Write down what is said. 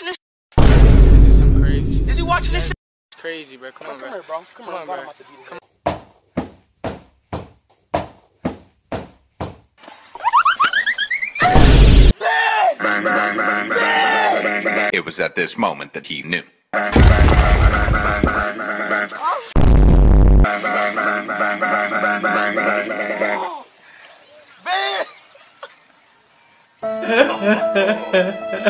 watching this? This is some crazy. Is he watching this? It's crazy, bro. Come come on, Come bro. Come, here, bro. Come, Come on, on, bro. bro. I'm about to beat his It was at this moment that he knew. Oh.